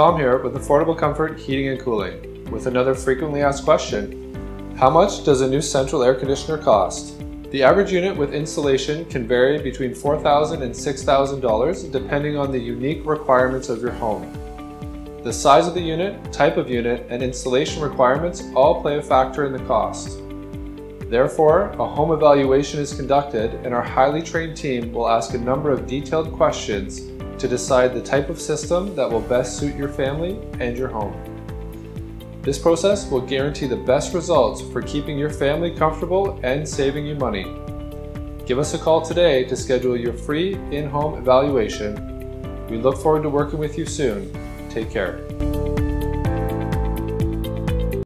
Tom here with Affordable Comfort Heating and Cooling with another frequently asked question. How much does a new central air conditioner cost? The average unit with installation can vary between $4,000 and $6,000 depending on the unique requirements of your home. The size of the unit, type of unit, and installation requirements all play a factor in the cost. Therefore, a home evaluation is conducted and our highly trained team will ask a number of detailed questions to decide the type of system that will best suit your family and your home. This process will guarantee the best results for keeping your family comfortable and saving you money. Give us a call today to schedule your free in-home evaluation. We look forward to working with you soon. Take care.